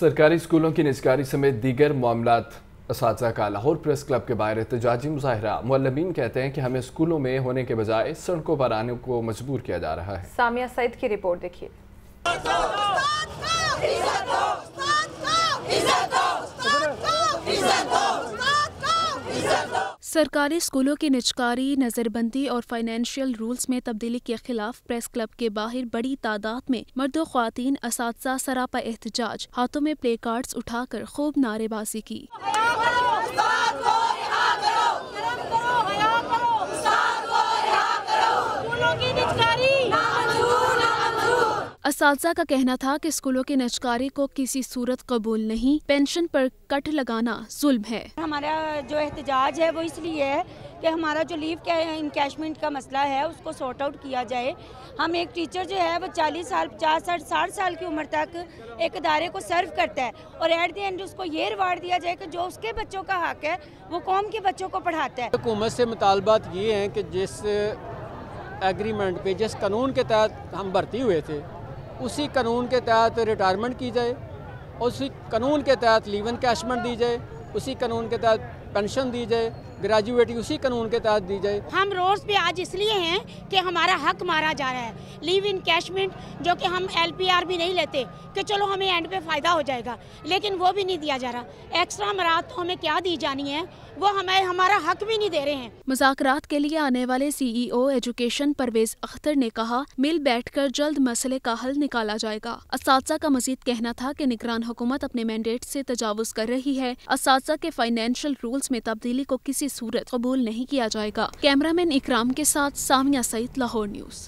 सरकारी स्कूलों की निजकारी समेत दीगर मामला इस का लाहौर प्रेस क्लब के बाहर एहतजाजी मुजाहरा। मलबीन कहते हैं कि हमें स्कूलों में होने के बजाय सड़कों पर आने को मजबूर किया जा रहा है। सामिया सईद की रिपोर्ट देखिए। सरकारी स्कूलों की निचकारी, नज़रबंदी और फाइनेंशियल रूल्स में तब्दीली के खिलाफ प्रेस क्लब के बाहर बड़ी तादाद में मर्द खातन इस सरापा एहतजाज, हाथों में प्ले कार्ड्स उठाकर खूब नारेबाजी की। इस का कहना था कि स्कूलों की नजकारी को किसी सूरत कबूल नहीं पेंशन पर कट लगाना जुल्म है। हमारा जो एहतजाज है वो इसलिए है कि हमारा जो लीव के इनकेशमेंट का मसला है उसको सॉर्ट आउट किया जाए। हम एक टीचर जो है वो 40 साल पचास साल साठ साल की उम्र तक एक अदारे को सर्व करता है और एट दी एंड उसको ये रिवार्ड दिया जाए कि जो उसके बच्चों का हक है वो कौम के बच्चों को पढ़ाता है। हुकूमत से मुतालबात ये हैं कि जिस एग्रीमेंट पे जिस कानून के तहत हम भर्ती हुए थे उसी कानून के तहत रिटायरमेंट की जाए उसी कानून के तहत लीवन कैशमेंट दी जाए। उसी कानून के तहत पेंशन दी जाए ग्रेजुएटी उसी कानून के तहत दी जाए। हम रोज पे आज इसलिए हैं कि हमारा हक मारा जा रहा है। लीव इन कैशमेंट जो कि हम एलपीआर भी नहीं लेते कि चलो हमें एंड पे फ़ायदा हो जाएगा। लेकिन वो भी नहीं दिया जा रहा। एक्स्ट्रा मरात तो हमें क्या दी जानी है वो हमें हमारा हक भी नहीं दे रहे हैं। मुजाकरात के लिए आने वाले सीईओ एजुकेशन परवेज अख्तर ने कहा मिल बैठकर जल्द मसले का हल निकाला जाएगा। इस का मजीद कहना था की निगरान हुकूमत अपने मैंडेट से तजावुज कर रही है। इस के फाइनेंशियल रूल्स में तब्दीली को किसी सूरत कबूल नहीं किया जाएगा। कैमरामैन इकराम के साथ सामिया सईद, लाहौर न्यूज़।